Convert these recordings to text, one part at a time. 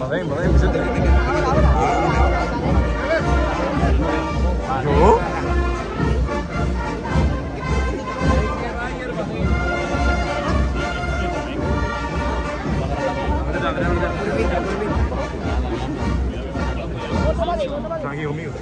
Badén, Badén, Vicente. ¿Yo? Están aquí conmigo.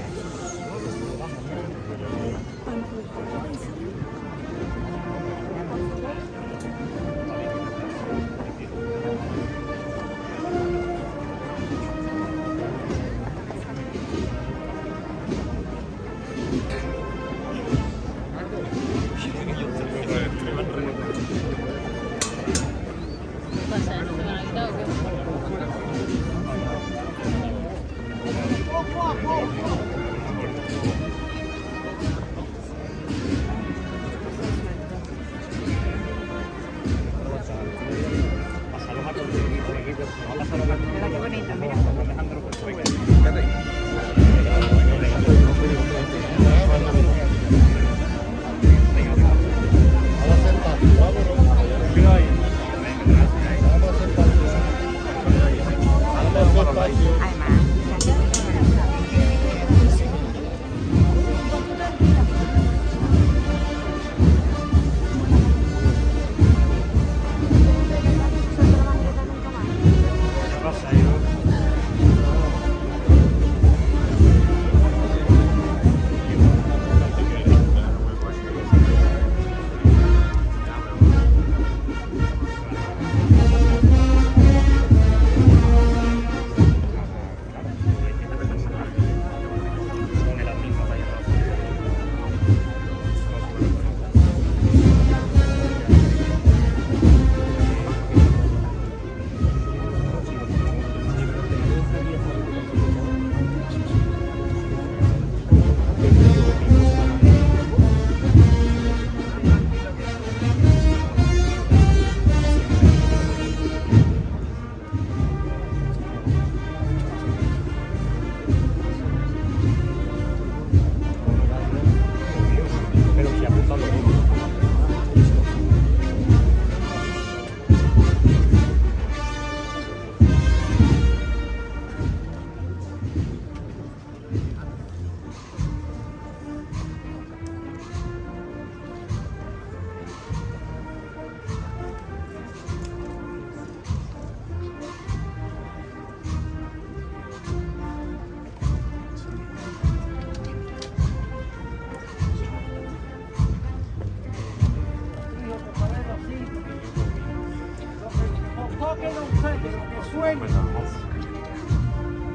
Toquen a ustedes, que suene.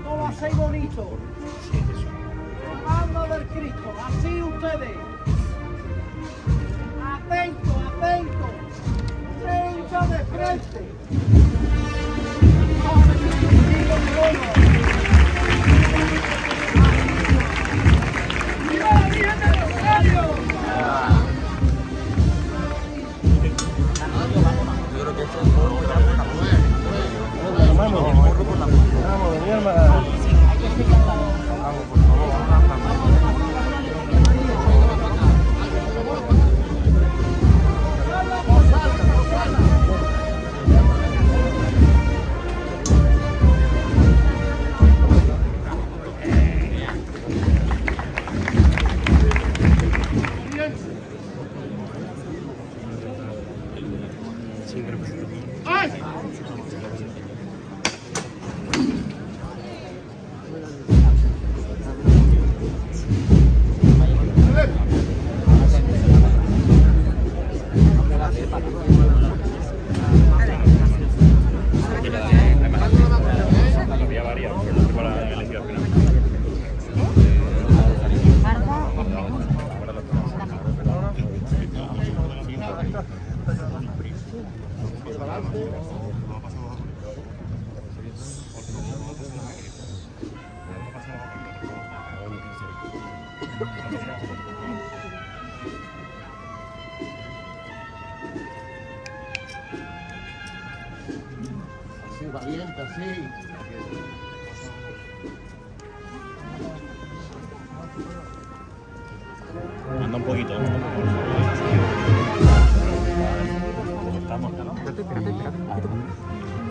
No lo hacéis bonito. Alma del Cristo, así ustedes. Atento, atento. Frente de frente. Gracias. Sí, valiente, sí. Anda un poquito. Estamos, ¿no? Espérate, espérate, espérate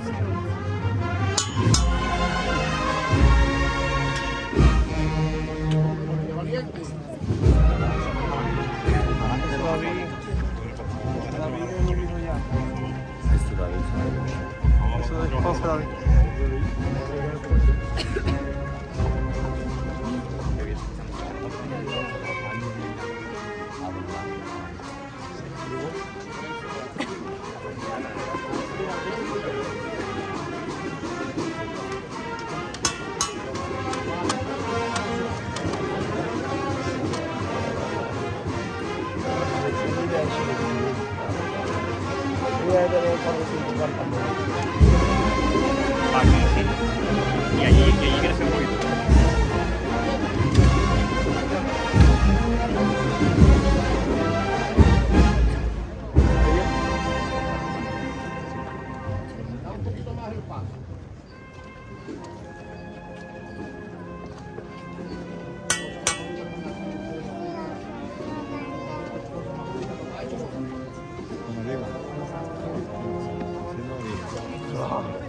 por 啊。